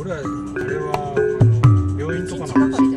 俺はあれは病院とかの話。